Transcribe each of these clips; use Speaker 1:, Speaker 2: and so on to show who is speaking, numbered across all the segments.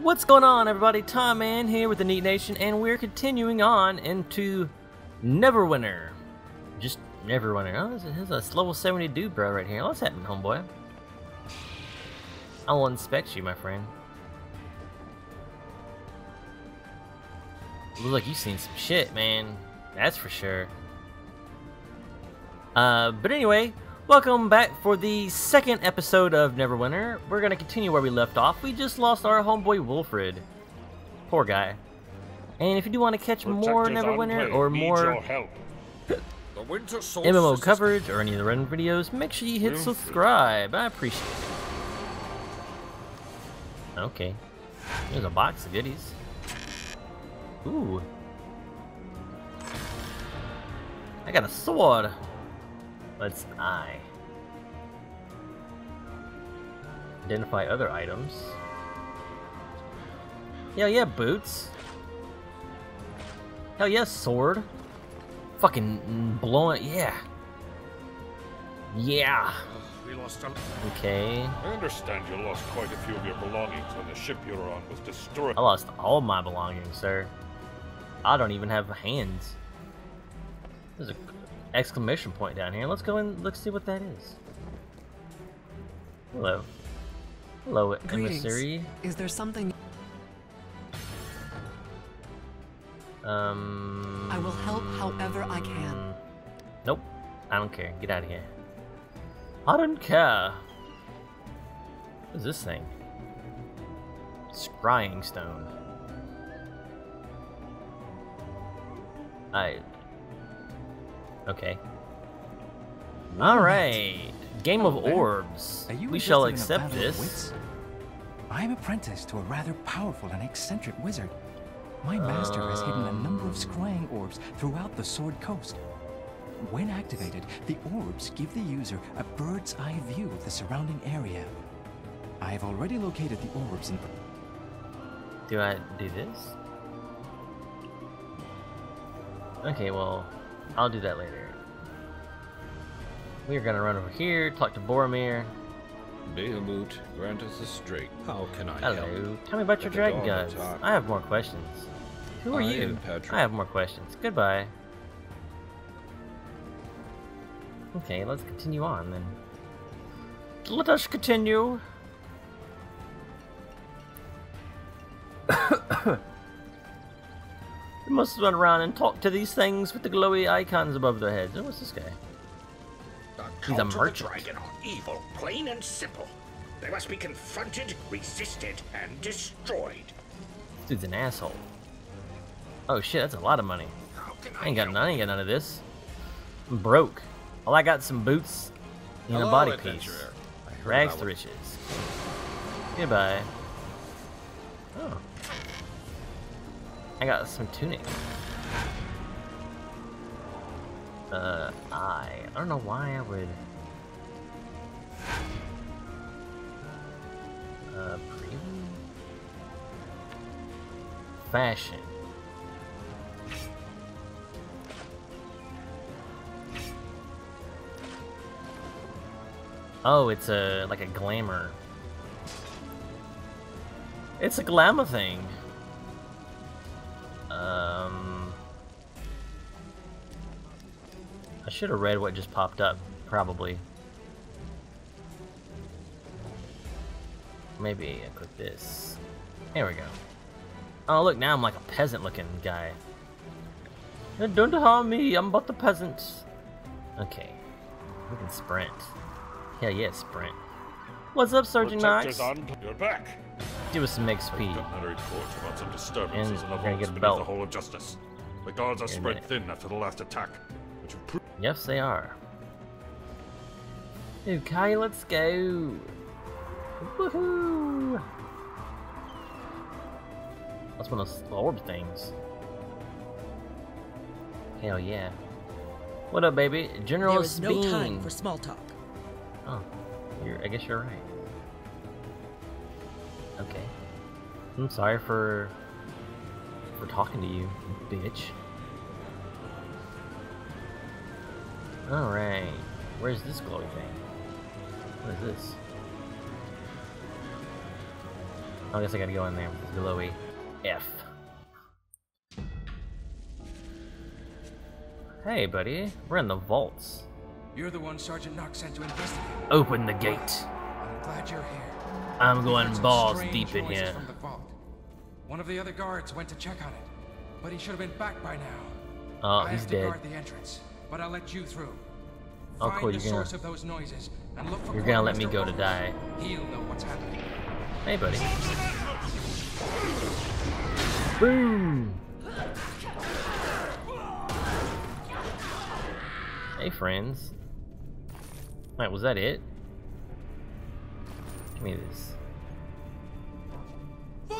Speaker 1: What's going on, everybody? Tom Man here with the NEET Nation, and we're continuing on into Neverwinter. Just Neverwinter. Oh, there's a, level 70 dude, bro, right here. What's happening, homeboy? I will inspect you, my friend. Looks like you've seen some shit, man. That's for sure. Uh, but anyway, welcome back for the second episode of Neverwinter. We're gonna continue where we left off. We just lost our homeboy Wolfred. Poor guy. And if you do want to catch more
Speaker 2: Protectors
Speaker 1: Neverwinter or more MMO coverage or any of the run videos, make sure you hit
Speaker 2: Wilfred.
Speaker 1: subscribe. I appreciate it. Okay. There's a box of goodies. Ooh. I got a sword. Let's eye. Identify other items. Hell yeah, boots. Hell yeah, sword. Fucking blowing, yeah. Yeah.
Speaker 2: We lost a...
Speaker 1: Okay.
Speaker 2: I understand you lost quite a few of your belongings when the ship you were on was destroyed.
Speaker 1: I lost all my belongings, sir. I don't even have hands. There's a exclamation point down here. Let's go and let's see what that is. Hello. Hello,
Speaker 3: Greetings.
Speaker 1: emissary.
Speaker 3: Is there something
Speaker 1: Um.
Speaker 3: I will help however I can.
Speaker 1: Nope. I don't care. Get out of here. I don't care. What is this thing? Scrying stone. I. Okay. Alright. Game of orbs.
Speaker 4: Are you
Speaker 1: We shall
Speaker 4: in
Speaker 1: accept this.
Speaker 4: I am apprenticed to a rather powerful and eccentric wizard. My master has hidden a number of scrying orbs throughout the Sword Coast. When activated, the orbs give the user a bird's eye view of the surrounding area. I have already located the orbs and
Speaker 1: Do I do this? Okay, well, I'll do that later. We're gonna run over here, talk to Boromir.
Speaker 5: Bahamut, grant us a straight. How can I help?
Speaker 1: Hello. Tell me about your dragon
Speaker 5: dog
Speaker 1: guns. I have more questions. Who are
Speaker 5: I
Speaker 1: you? I have more questions. Goodbye. Okay, let's continue on then. Let us continue. we must run around and talk to these things with the glowy icons above their heads. Oh, what's this guy?
Speaker 6: The
Speaker 1: He's a
Speaker 6: of the
Speaker 1: merchant.
Speaker 6: dragon are evil, plain and simple. They must be confronted, resisted, and destroyed.
Speaker 1: This dude's an asshole. Oh shit, that's a lot of money.
Speaker 6: How
Speaker 1: I ain't got none. I ain't got none of this. I'm broke. All I got some boots and a body piece.
Speaker 5: I
Speaker 1: Rags to riches. Goodbye. Oh. I got some tunic. Uh, I. I don't know why I would. Uh, premium? Fashion. Oh, it's a like a glamour. It's a glamour thing. I should have read what just popped up. Probably. Maybe I click this. There we go. Oh, look, now I'm like a peasant looking guy. Don't harm me, I'm but the peasant. Okay. We can sprint. Yeah, yeah, sprint. What's up, Sergeant Knox?
Speaker 2: You're back.
Speaker 1: Give us some XP.
Speaker 2: Got a report about some disturbances
Speaker 1: And we're gonna get a belt.
Speaker 2: the Hall of Justice. The guards are spread thin after the last attack, which have proved
Speaker 1: Yes, they are. Okay, let's go. Woohoo! That's one of those orb things. Hell yeah. What up, baby? General
Speaker 7: There is no time for small talk.
Speaker 1: Oh, you're, I guess you're right. Okay. I'm sorry for for talking to you, bitch. Alright. Where's this glowy thing? What is this? Oh, I guess I gotta go in there with glowy F. Hey, buddy. We're in the vaults.
Speaker 7: You're the one Sergeant Knox sent to investigate.
Speaker 1: Open the gate.
Speaker 7: I'm glad you're here.
Speaker 1: I'm going balls deep in here.
Speaker 7: From the vault. One of the other guards went to check on it, but he should have been back by now.
Speaker 1: Oh,
Speaker 7: I
Speaker 1: he's
Speaker 7: have to
Speaker 1: dead.
Speaker 7: guard the entrance, but I'll let you through.
Speaker 1: Oh,
Speaker 7: Find
Speaker 1: cool,
Speaker 7: the
Speaker 1: you're gonna-
Speaker 7: source of those noises and look for
Speaker 1: You're gonna let me go to die.
Speaker 7: He'll know what's happening.
Speaker 1: Hey, buddy. Boom! Hey, friends. Wait, was that it? Give me this. You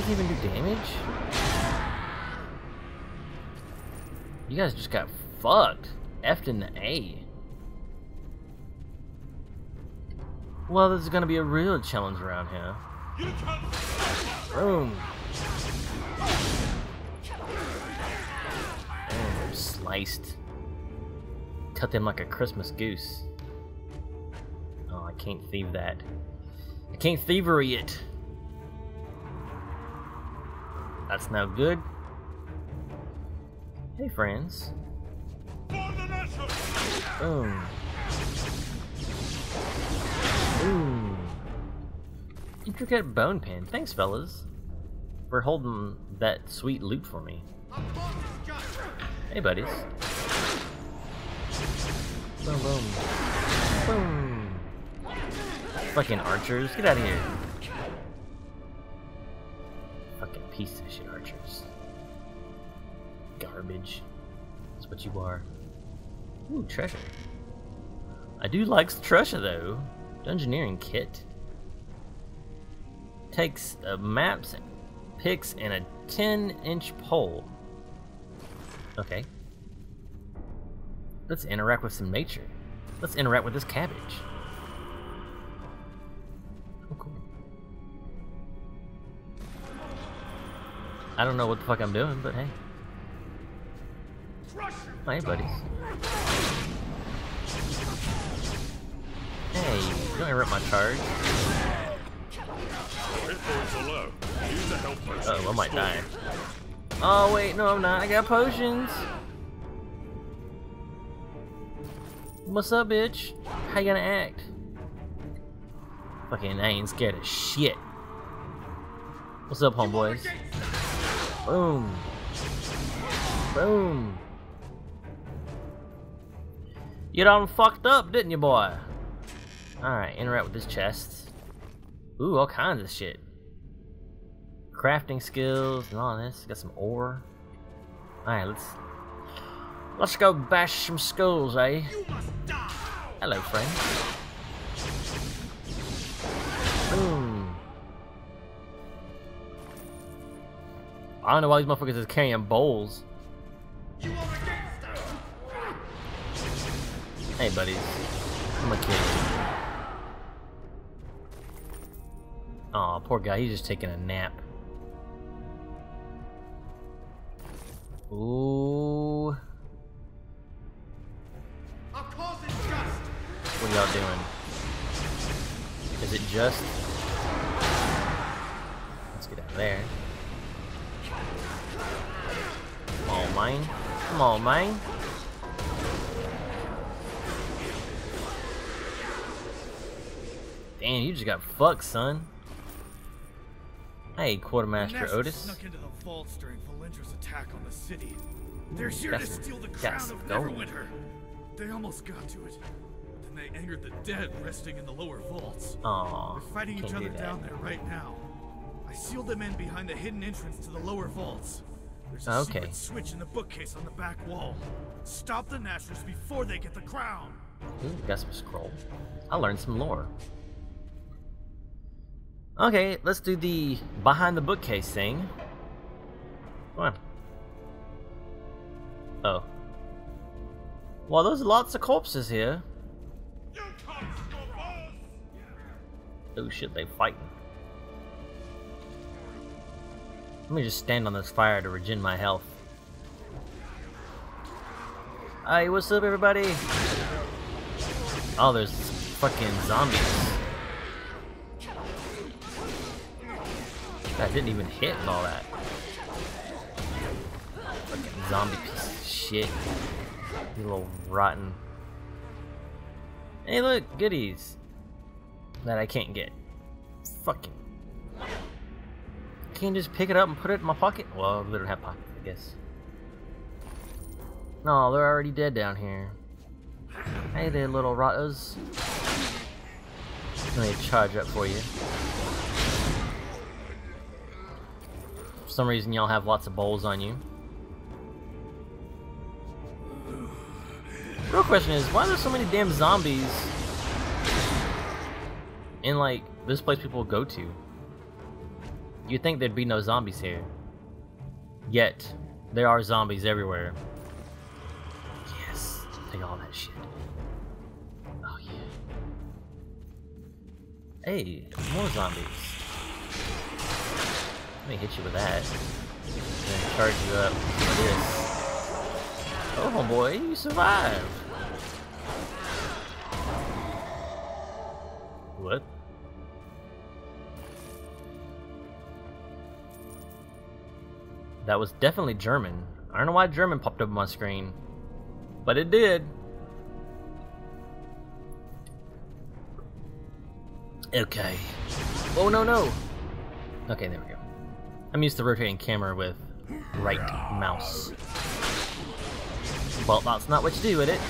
Speaker 1: guys even do damage? You guys just got fucked. F'd in the A. Well, this is gonna be a real challenge around here. Boom. Boom. Sliced. Cut them like a Christmas goose. Oh, I can't thieve that. I can't thievery it. That's no good. Hey, friends. Boom. Ooh. Intricate bone pin. Thanks, fellas, for holding that sweet loot for me. Hey, buddies. Boom, boom. Boom. Fucking archers. Get out of here. Fucking piece of shit archers. Garbage. That's what you are. Ooh, treasure. I do like treasure though. Dungeoneering kit. Takes uh, maps, and picks, and a 10 inch pole. Okay. Let's interact with some nature. Let's interact with this cabbage. Oh, cool. I don't know what the fuck I'm doing, but hey. Hey, buddy. Hey, don't interrupt my charge. Uh oh, I might die. Oh wait, no I'm not. I got potions. What's up, bitch? How you gonna act? Fucking, I ain't scared of shit. What's up, homeboys? Boom. Boom. You done fucked up, didn't you, boy? Alright, interact with this chest. Ooh, all kinds of shit. Crafting skills and all this. Got some ore. Alright, let's let's go bash some skulls, eh? Hello, friend. Boom. I don't know why these motherfuckers is carrying bowls. Hey, buddies. I'm a kid. Aw, poor guy. He's just taking a nap. Ooh. What are y'all doing? Is it just? Let's get out of there. Come on, mine. Come on, mine. Damn, you just got fucked, son. Hey, Quartermaster Otis.
Speaker 8: snuck into the vaults during Valindra's attack on the city. They're here to steal the crown of. Neverwinter. They almost got to it. Then they angered the dead resting in the lower vaults.
Speaker 1: Aw,
Speaker 8: They're fighting each other
Speaker 1: that.
Speaker 8: down there right now. I sealed them in behind the hidden entrance to the lower vaults. There's a
Speaker 1: Okay.
Speaker 8: secret switch in the bookcase on the back wall. Stop the Nashers before they get the crown.
Speaker 1: Ooh, got some scroll. I learned some lore. Okay, let's do the behind the bookcase thing. Come on. Oh. Well, there's lots of corpses here. Oh shit, they fighting. Let me just stand on this fire to regen my health. Hey, what's up, everybody? Oh, there's fucking zombies. I didn't even hit and all that. Fucking zombie piece of shit. You little rotten. Hey look, goodies. That I can't get. Fucking. Can't just pick it up and put it in my pocket? Well, they don't have pockets, I guess. No, they're already dead down here. Hey there, little rotters. Let me charge up for you. Some reason, y'all have lots of bowls on you. Real question is, why are there so many damn zombies in, like, this place people go to? You'd think there'd be no zombies here. Yet, there are zombies everywhere. Yes, take all that shit. Oh yeah. Hey, more zombies. Let me hit you with that. Then charge you up with this. Oh my boy, you survived. What? That was definitely German. I don't know why German popped up on my screen, but it did. Okay. Oh no no. Okay, there we go. I'm used to rotating camera with right mouse. Well, that's not what you do with it.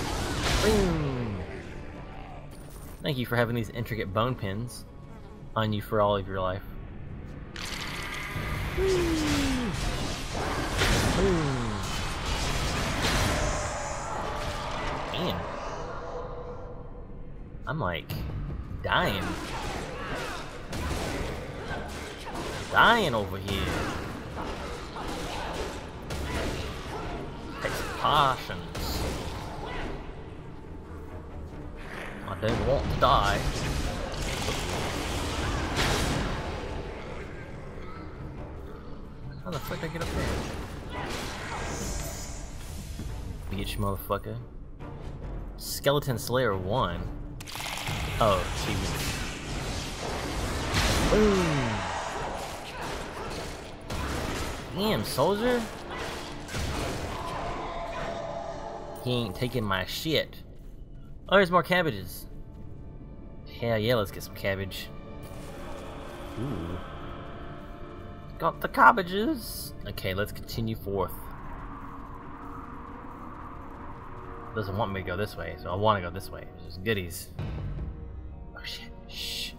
Speaker 1: Boom. Thank you for having these intricate bone pins on you for all of your life. Boom. Man. I'm like dying. Dying over here. Take some potions. I don't want to die. How the fuck did I get up there? Bitch, motherfucker. Skeleton Slayer 1. Oh, achievement. Boom! Damn, soldier! He ain't taking my shit. Oh, there's more cabbages. Hell yeah, let's get some cabbage. Ooh. Got the cabbages! Okay, let's continue forth. Doesn't want me to go this way, so I want to go this way. There's goodies. Oh shit. Shh.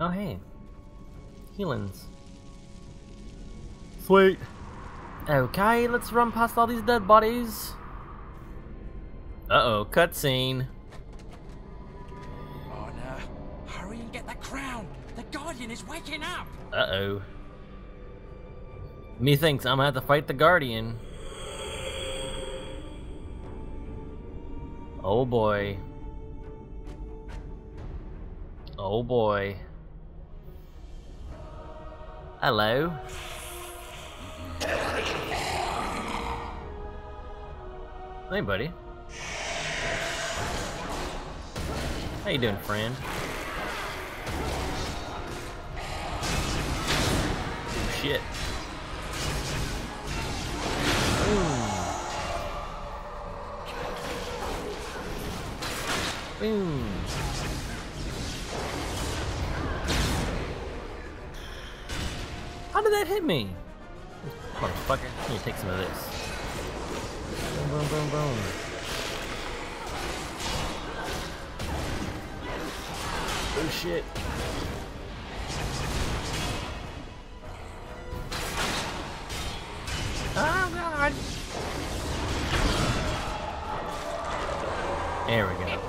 Speaker 1: Oh hey. Healings. Sweet. Okay, let's run past all these dead bodies. Uh-oh, cutscene.
Speaker 7: Oh no. Hurry and get the crown. The Guardian is waking up.
Speaker 1: Uh-oh. Methinks I'm gonna have to fight the Guardian. Oh boy. Oh boy. Hello. Hey, buddy. How you doing, friend? Oh, Shit. Boom. Boom. Did that hit me? Motherfucker, let me take some of this. Boom, boom, boom, boom. Oh shit. Oh god. There we go.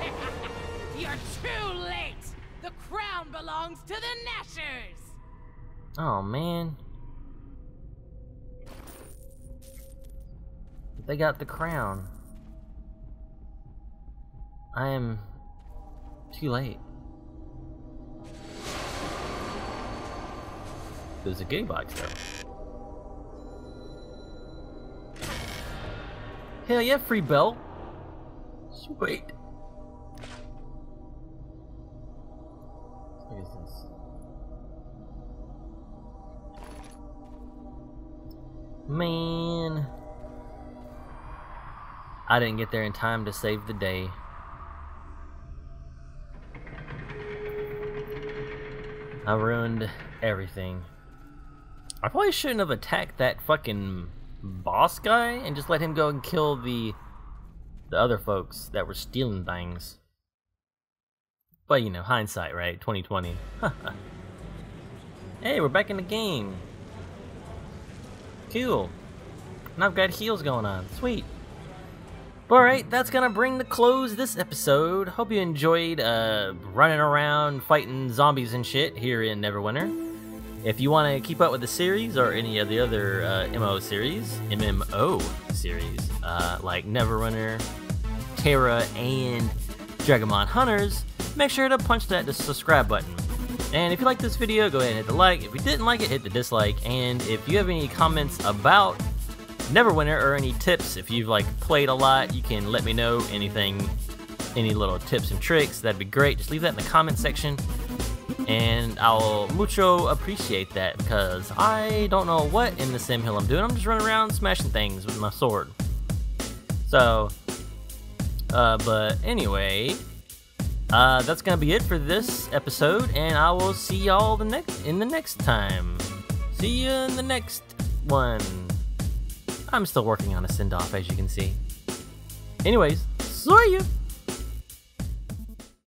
Speaker 9: You're too late! The crown belongs to the Nashers!
Speaker 1: Oh man. They got the crown. I am too late. There's a gig box though. Hell yeah, free belt. Sweet. I didn't get there in time to save the day. I ruined everything. I probably shouldn't have attacked that fucking boss guy and just let him go and kill the the other folks that were stealing things. But you know, hindsight, right? 2020. hey, we're back in the game. Cool. And I've got heals going on. Sweet. Alright, that's gonna bring the close this episode. Hope you enjoyed uh, running around fighting zombies and shit here in Neverwinter. If you want to keep up with the series or any of the other uh, MMO series, MMO series, uh, like Neverwinter, Tera, and Dragomon Hunters, make sure to punch that subscribe button. And if you like this video, go ahead and hit the like. If you didn't like it, hit the dislike. And if you have any comments about Neverwinter or any tips, if you've like played a lot, you can let me know anything, any little tips and tricks. That'd be great. Just leave that in the comment section. And I'll mucho appreciate that because I don't know what in the Sim Hill I'm doing. I'm just running around smashing things with my sword. So, uh, but anyway, uh, that's gonna be it for this episode, and I will see y'all the next in the next time. See you in the next one. I'm still working on a send off, as you can see. Anyways, see you.